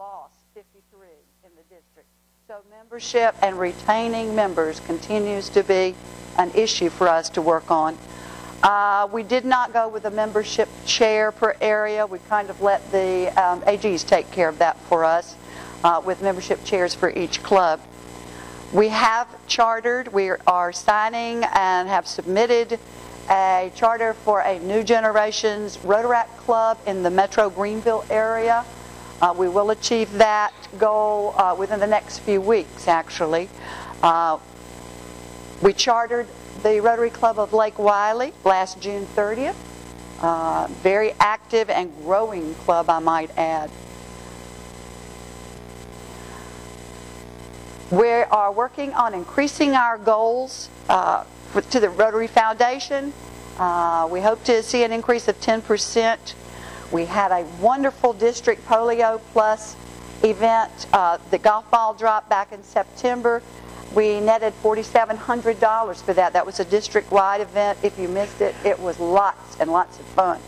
lost 53 in the district. So membership and retaining members continues to be an issue for us to work on. Uh, we did not go with a membership chair per area. We kind of let the um, AGs take care of that for us uh, with membership chairs for each club. We have chartered, we are signing and have submitted a charter for a new generations Rotaract Club in the Metro Greenville area. Uh, we will achieve that goal uh, within the next few weeks, actually. Uh, we chartered the Rotary Club of Lake Wylie last June 30th. Uh, very active and growing club, I might add. We are working on increasing our goals uh, to the Rotary Foundation. Uh, we hope to see an increase of 10%. We had a wonderful District Polio Plus event, uh, the golf ball drop back in September. We netted $4,700 for that. That was a district-wide event. If you missed it, it was lots and lots of fun.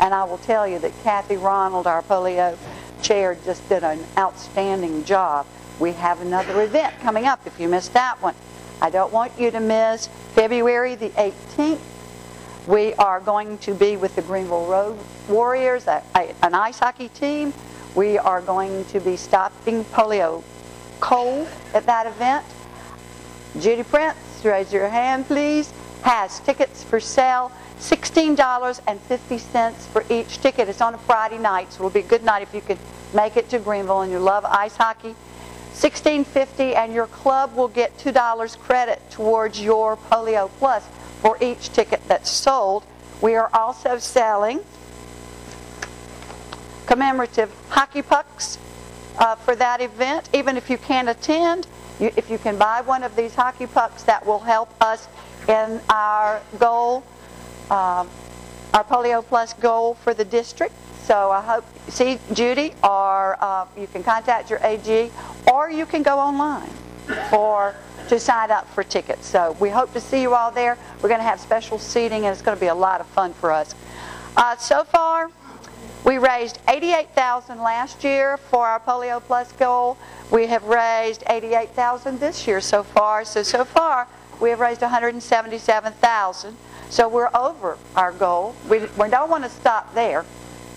And I will tell you that Kathy Ronald, our polio chair, just did an outstanding job. We have another event coming up if you missed that one. I don't want you to miss February the 18th. We are going to be with the Greenville Road Warriors, a, a, an ice hockey team. We are going to be stopping polio cold at that event. Judy Prince, raise your hand please, has tickets for sale. $16.50 for each ticket. It's on a Friday night, so it'll be a good night if you could make it to Greenville and you love ice hockey. $16.50 and your club will get $2 credit towards your Polio Plus for each ticket that's sold. We are also selling commemorative hockey pucks uh, for that event. Even if you can't attend, you, if you can buy one of these hockey pucks, that will help us in our goal, um, our Polio Plus goal for the district. So I hope, see Judy, or uh, you can contact your AG, or you can go online for to sign up for tickets. So we hope to see you all there. We're going to have special seating, and it's going to be a lot of fun for us. Uh, so far, we raised 88000 last year for our Polio Plus goal. We have raised 88000 this year so far. So, so far, we have raised 177000 So we're over our goal. We, we don't want to stop there,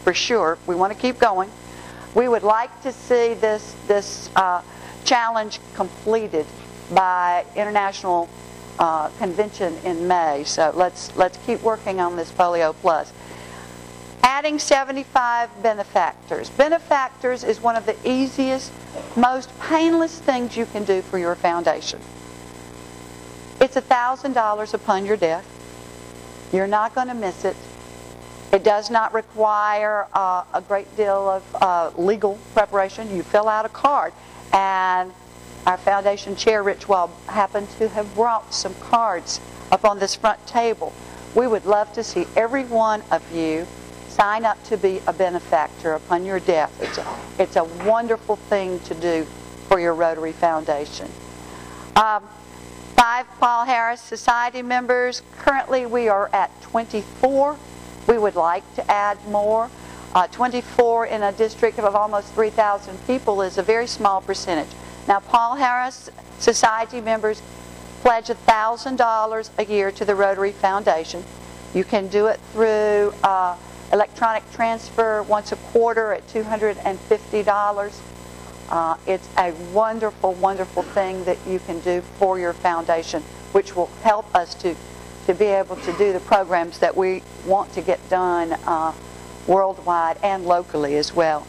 for sure. We want to keep going. We would like to see this, this uh, challenge completed by international uh, convention in May. So let's, let's keep working on this Polio Plus adding 75 benefactors. Benefactors is one of the easiest, most painless things you can do for your foundation. It's $1,000 upon your death. You're not going to miss it. It does not require uh, a great deal of uh, legal preparation. You fill out a card. And our foundation chair, Rich Wall, happened to have brought some cards up on this front table. We would love to see every one of you sign up to be a benefactor upon your death. It's a, it's a wonderful thing to do for your Rotary Foundation. Um, five Paul Harris Society members. Currently we are at 24. We would like to add more. Uh, 24 in a district of almost 3,000 people is a very small percentage. Now Paul Harris Society members pledge $1,000 a year to the Rotary Foundation. You can do it through uh, electronic transfer once a quarter at $250. Uh, it's a wonderful, wonderful thing that you can do for your foundation, which will help us to, to be able to do the programs that we want to get done uh, worldwide and locally as well.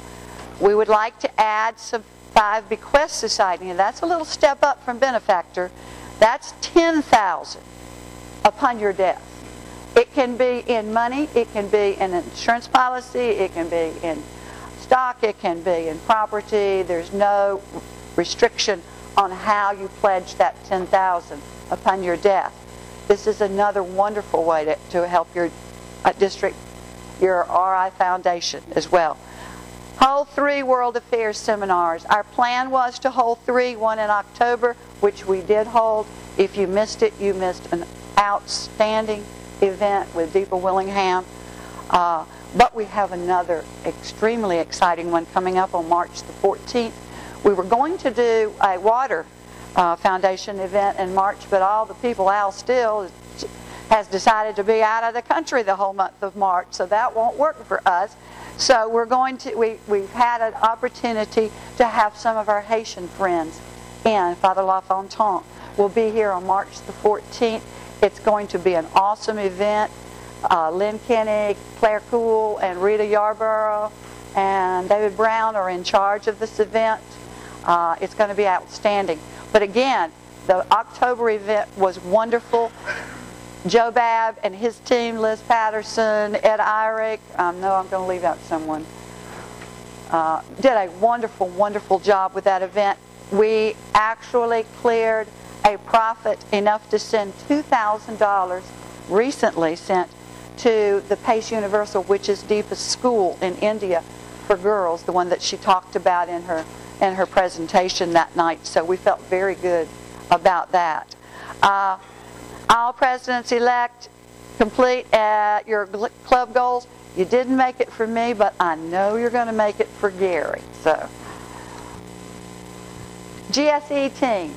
We would like to add some five bequest society, and that's a little step up from benefactor. That's 10000 upon your death. It can be in money, it can be in an insurance policy, it can be in stock, it can be in property. There's no restriction on how you pledge that 10000 upon your death. This is another wonderful way to, to help your uh, district, your RI Foundation as well. Hold three World Affairs seminars. Our plan was to hold three, one in October, which we did hold. If you missed it, you missed an outstanding event with Deepa Willingham. Uh, But we have another extremely exciting one coming up on March the 14th. We were going to do a water uh, foundation event in March, but all the people, Al Still, has decided to be out of the country the whole month of March, so that won't work for us. So we're going to, we, we've had an opportunity to have some of our Haitian friends in. Father LaFontaine will be here on March the 14th. It's going to be an awesome event. Uh, Lynn Kenny, Claire Cool, and Rita Yarborough and David Brown are in charge of this event. Uh, it's going to be outstanding. But again, the October event was wonderful. Joe Babb and his team, Liz Patterson, Ed Irick, um, no, I'm going to leave out someone, uh, did a wonderful, wonderful job with that event. We actually cleared a profit enough to send $2,000 recently sent to the Pace Universal which is Deepa's School in India for girls, the one that she talked about in her in her presentation that night. So we felt very good about that. Uh, all presidents-elect complete at your club goals. You didn't make it for me, but I know you're going to make it for Gary. So, GSE team.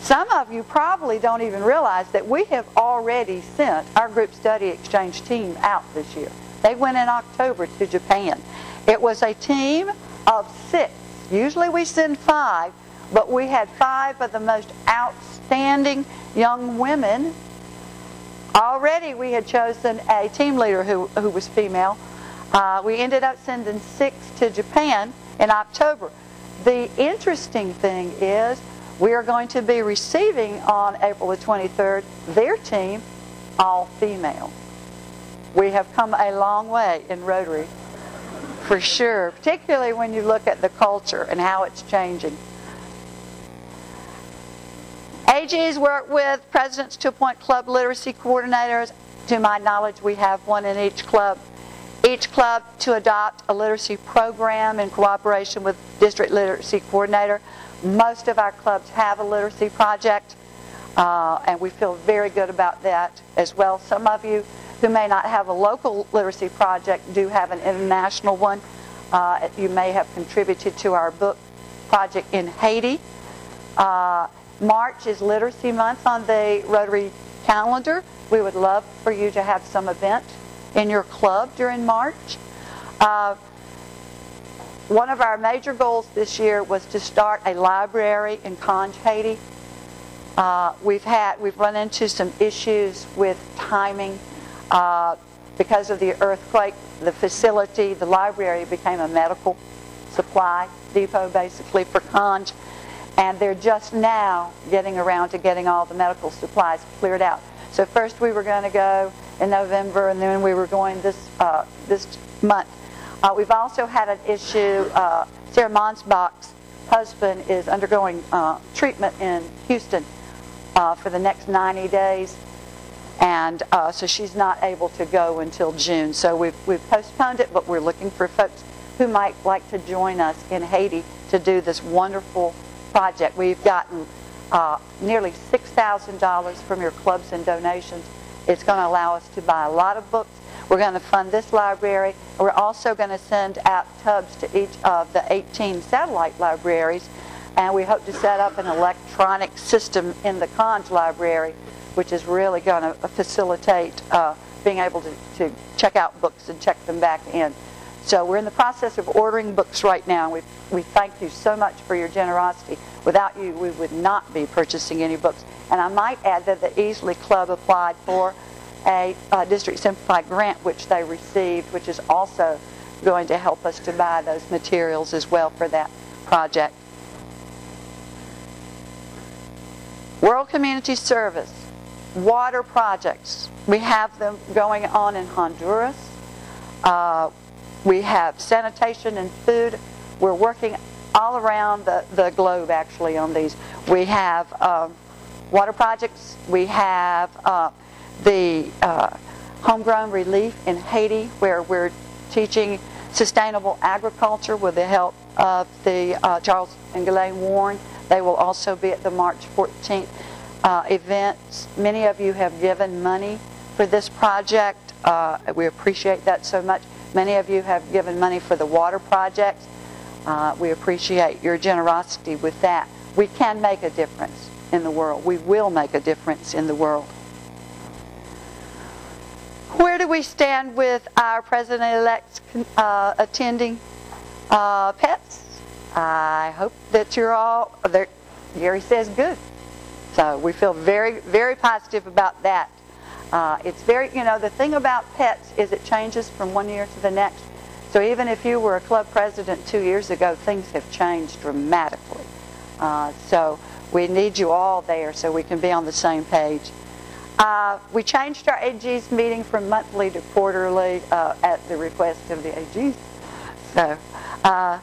Some of you probably don't even realize that we have already sent our group study exchange team out this year. They went in October to Japan. It was a team of six. Usually we send five, but we had five of the most outstanding young women. Already we had chosen a team leader who, who was female. Uh, we ended up sending six to Japan in October. The interesting thing is we are going to be receiving on April the 23rd their team, all female. We have come a long way in Rotary, for sure, particularly when you look at the culture and how it's changing. AGs work with presidents to appoint club literacy coordinators. To my knowledge, we have one in each club. Each club to adopt a literacy program in cooperation with district literacy coordinator. Most of our clubs have a literacy project, uh, and we feel very good about that as well. Some of you who may not have a local literacy project do have an international one. Uh, you may have contributed to our book project in Haiti. Uh, March is Literacy Month on the Rotary calendar. We would love for you to have some event in your club during March. Uh, one of our major goals this year was to start a library in Cange, Haiti. Uh, we've had we've run into some issues with timing uh, because of the earthquake. The facility, the library, became a medical supply depot basically for Cange and they're just now getting around to getting all the medical supplies cleared out. So first we were going to go in November, and then we were going this uh, this month. Uh, we've also had an issue. Uh, Sarah Monsbach's husband is undergoing uh, treatment in Houston uh, for the next 90 days, and uh, so she's not able to go until June. So we've we've postponed it, but we're looking for folks who might like to join us in Haiti to do this wonderful project. We've gotten uh, nearly $6,000 from your clubs and donations. It's going to allow us to buy a lot of books. We're going to fund this library. We're also going to send out tubs to each of the 18 satellite libraries. And we hope to set up an electronic system in the Cange library, which is really going to facilitate uh, being able to, to check out books and check them back in. So we're in the process of ordering books right now. We, we thank you so much for your generosity. Without you, we would not be purchasing any books. And I might add that the Easley Club applied for a, a District Simplified grant, which they received, which is also going to help us to buy those materials as well for that project. World Community Service, water projects. We have them going on in Honduras. Uh, we have sanitation and food. We're working all around the, the globe actually on these. We have um, water projects. We have uh, the uh, homegrown relief in Haiti where we're teaching sustainable agriculture with the help of the uh, Charles and Ghislaine Warren. They will also be at the March 14th uh, event. Many of you have given money for this project. Uh, we appreciate that so much. Many of you have given money for the water project. Uh, we appreciate your generosity with that. We can make a difference in the world. We will make a difference in the world. Where do we stand with our president-elect uh, attending uh, pets? I hope that you're all, there, Gary says good. So we feel very, very positive about that. Uh, it's very, you know, the thing about pets is it changes from one year to the next. So even if you were a club president two years ago, things have changed dramatically. Uh, so we need you all there so we can be on the same page. Uh, we changed our AG's meeting from monthly to quarterly uh, at the request of the AGs. So uh,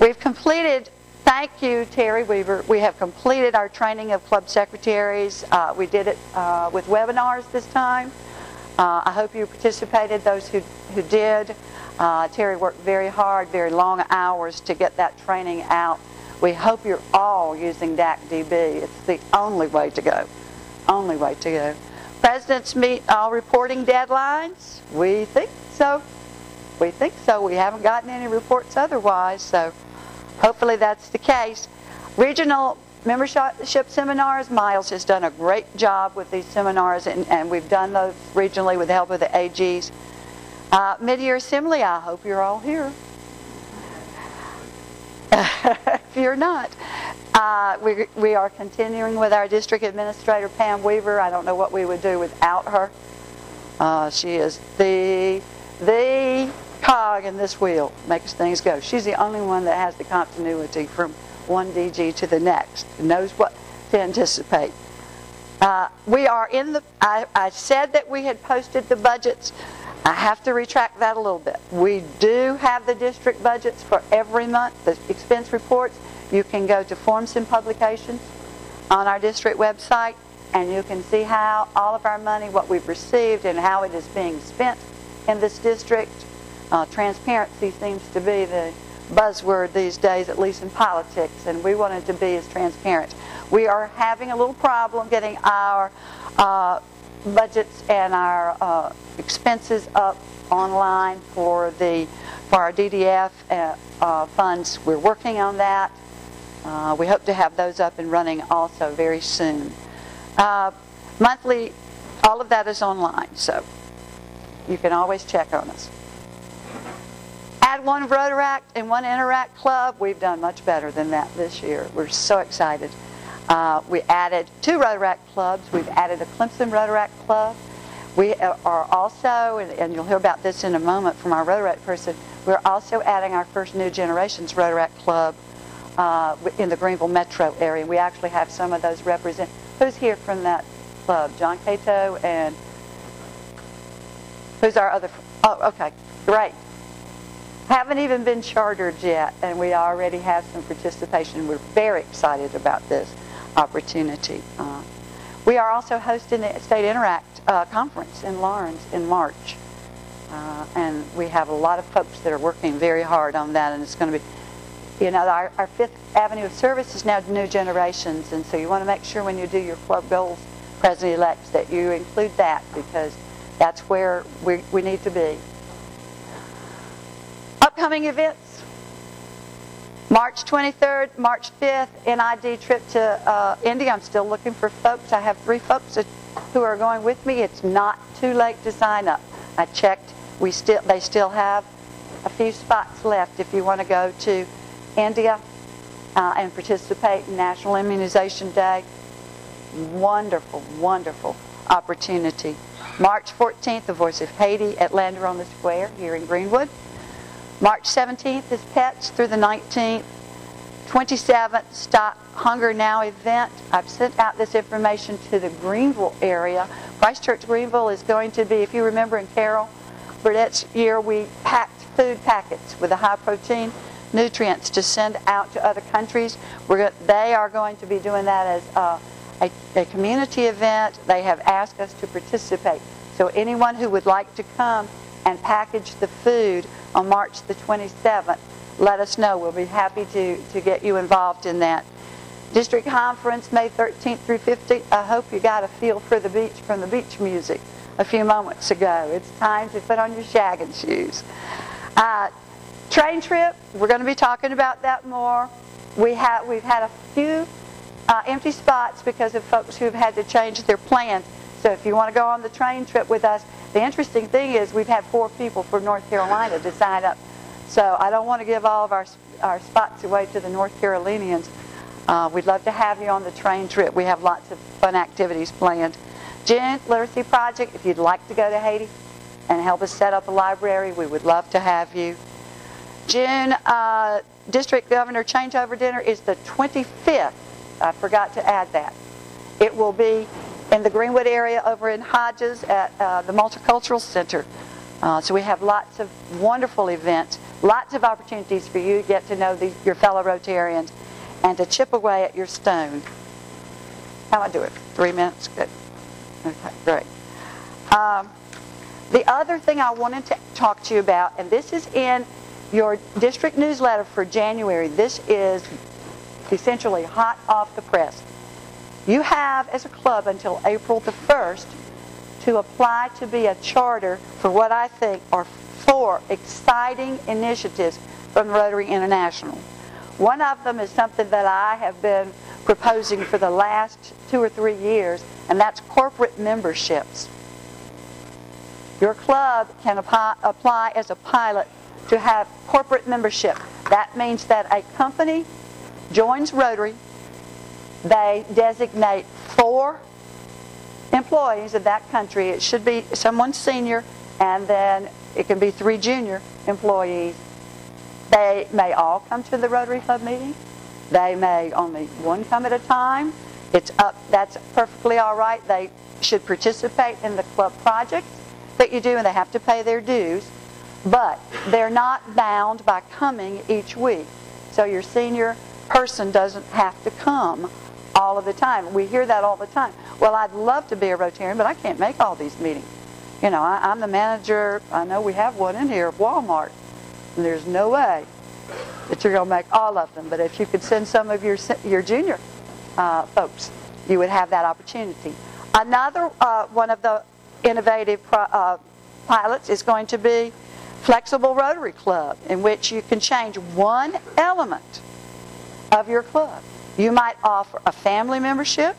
we've completed, thank you Terry Weaver, we have completed our training of club secretaries. Uh, we did it uh, with webinars this time. Uh, I hope you participated, those who, who did. Terry worked very hard, very long hours to get that training out. We hope you're all using DACDB. It's the only way to go only way to go. Presidents meet all reporting deadlines? We think so. We think so. We haven't gotten any reports otherwise, so hopefully that's the case. Regional membership seminars, Miles has done a great job with these seminars, and, and we've done those regionally with the help of the AGs. Uh, Mid-year assembly, I hope you're all here. if you're not. Uh, we, we are continuing with our district administrator, Pam Weaver. I don't know what we would do without her. Uh, she is the, the cog in this wheel, makes things go. She's the only one that has the continuity from one DG to the next, knows what to anticipate. Uh, we are in the, I, I said that we had posted the budgets. I have to retract that a little bit. We do have the district budgets for every month, the expense reports. You can go to Forms and Publications on our district website and you can see how all of our money, what we've received and how it is being spent in this district. Uh, transparency seems to be the buzzword these days, at least in politics, and we wanted to be as transparent. We are having a little problem getting our uh, budgets and our uh, expenses up online for the for our DDF uh, uh, funds. We're working on that. Uh, we hope to have those up and running also very soon. Monthly, all of that is online, so you can always check on us. Add one Rotaract and one Interact Club. We've done much better than that this year. We're so excited. Uh, we added two Rotaract clubs. We've added a Clemson Rotaract club. We are also, and you'll hear about this in a moment from our Rotaract person, we're also adding our first New Generations Rotaract Club uh, in the Greenville metro area. We actually have some of those represent. Who's here from that club? John Cato and who's our other? Oh, okay, great. Haven't even been chartered yet, and we already have some participation. We're very excited about this opportunity. Uh, we are also hosting the State Interact uh, Conference in Lawrence in March. Uh, and we have a lot of folks that are working very hard on that, and it's going to be, you know, our, our Fifth Avenue of Service is now New Generations, and so you want to make sure when you do your club goals, President-elects, that you include that because that's where we, we need to be. Upcoming events. March 23rd, March 5th, NID trip to uh, India. I'm still looking for folks. I have three folks who are going with me. It's not too late to sign up. I checked. We still, they still have a few spots left if you want to go to India uh, and participate in National Immunization Day. Wonderful, wonderful opportunity. March 14th, The Voice of Haiti at Lander on the Square here in Greenwood. March 17th is Pets through the 19th. 27th, Stop Hunger Now event. I've sent out this information to the Greenville area. Christchurch Greenville is going to be, if you remember in Carol Burdett's year, we packed food packets with the high protein nutrients to send out to other countries. We're, they are going to be doing that as a, a, a community event. They have asked us to participate. So anyone who would like to come and package the food on March the 27th, let us know. We'll be happy to, to get you involved in that. District Conference, May 13th through 15th. I hope you got a feel for the beach from the beach music. a few moments ago. It's time to put on your shagging shoes. Uh, train trip, we're going to be talking about that more. We have, we've had a few uh, empty spots because of folks who've had to change their plans. So if you want to go on the train trip with us, the interesting thing is we've had four people from North Carolina to sign up. So I don't want to give all of our, our spots away to the North Carolinians. Uh, we'd love to have you on the train trip. We have lots of fun activities planned. June Literacy Project, if you'd like to go to Haiti and help us set up a library, we would love to have you. June uh, District Governor Changeover Dinner is the 25th. I forgot to add that. It will be in the Greenwood area over in Hodges at uh, the Multicultural Center. Uh, so we have lots of wonderful events, lots of opportunities for you to get to know these, your fellow Rotarians and to chip away at your stone. How do I do it? Three minutes? Good. Okay, great. Um, the other thing I wanted to talk to you about, and this is in your district newsletter for January. This is essentially hot off the press. You have, as a club, until April the 1st to apply to be a charter for what I think are four exciting initiatives from Rotary International. One of them is something that I have been proposing for the last two or three years, and that's corporate memberships. Your club can apply as a pilot to have corporate membership. That means that a company joins Rotary, they designate four employees of that country. It should be someone senior, and then it can be three junior employees. They may all come to the Rotary Club meeting. They may only one come at a time. It's up. That's perfectly all right. They should participate in the club projects that you do, and they have to pay their dues. But they're not bound by coming each week. So your senior person doesn't have to come all of the time. We hear that all the time. Well, I'd love to be a Rotarian, but I can't make all these meetings. You know, I, am the manager. I know we have one in here Walmart. And there's no way that you're going to make all of them. But if you could send some of your your junior uh, folks, you would have that opportunity. Another uh, one of the innovative uh, pilots is going to be Flexible Rotary Club, in which you can change one element of your club. You might offer a family membership.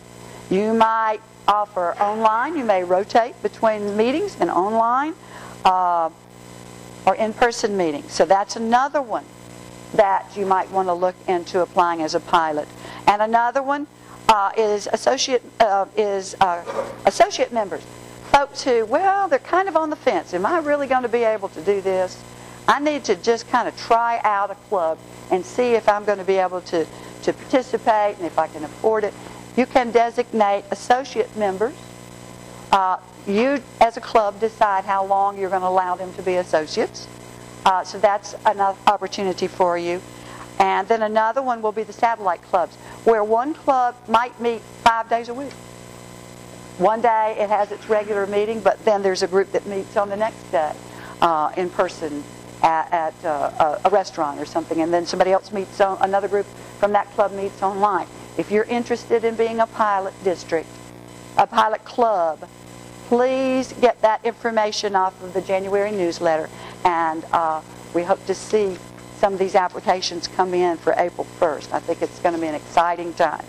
You might offer online. You may rotate between meetings and online uh, or in-person meetings. So that's another one that you might want to look into applying as a pilot. And another one uh, is associate uh, is uh, associate members, folks who well they're kind of on the fence. Am I really going to be able to do this? I need to just kind of try out a club and see if I'm going to be able to to participate and if I can afford it. You can designate associate members. Uh, you, as a club, decide how long you're going to allow them to be associates. Uh, so that's another opportunity for you. And then another one will be the satellite clubs, where one club might meet five days a week. One day it has its regular meeting, but then there's a group that meets on the next day uh, in person at, at uh, a restaurant or something, and then somebody else meets on, another group from that club meets online. If you're interested in being a pilot district, a pilot club, please get that information off of the January newsletter, and uh, we hope to see some of these applications come in for April 1st. I think it's going to be an exciting time.